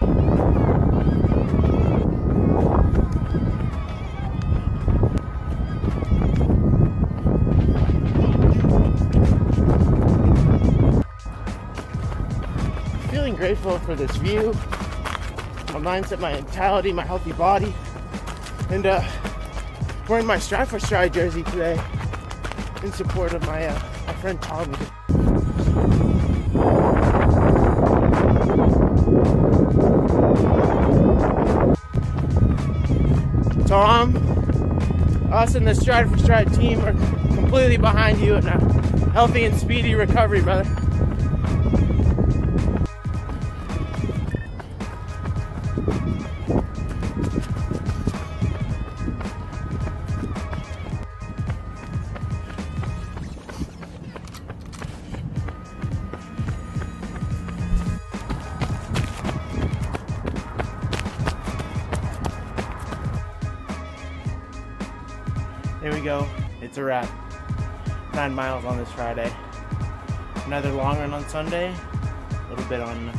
Feeling grateful for this view, my mindset, my mentality, my healthy body, and uh, wearing my Strive for Stride jersey today in support of my, uh, my friend Tommy. Tom, us and the Stride for Stride team are completely behind you in a healthy and speedy recovery, brother. There we go. It's a wrap. Nine miles on this Friday. Another long run on Sunday. A little bit on